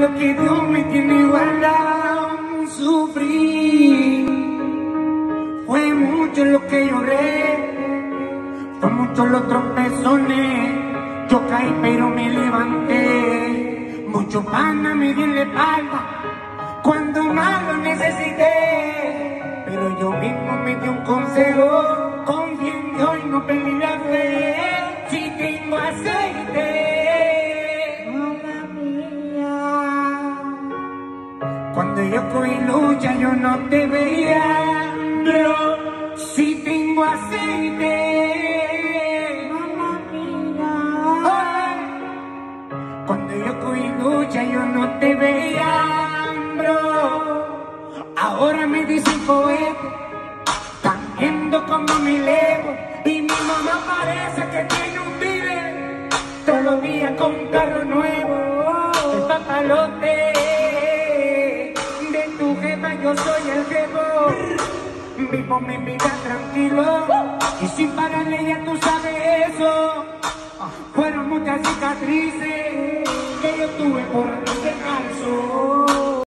lo que Dios me tiene guardado. Sufrí, fue mucho lo que lloré, fue mucho los tropezones. Yo caí pero me levanté, mucho pana me di en la espalda cuando más lo necesité. Pero yo mismo me di un consejo, confía en Dios y no fe. Si tengo aceite. Cuando yo cogí lucha yo no te veía, pero si tengo aceite. Ole. Cuando yo cogí lucha yo no te veía, bro. Ahora me dicen poeta, están viendo como mi lego y mi mamá parece que tiene un dealer. Todos los días con carro nuevo, el papalote yo soy el jefe. Vivo mi vida tranquilo y sin pararle ya tú sabes eso. Fueron muchas cicatrices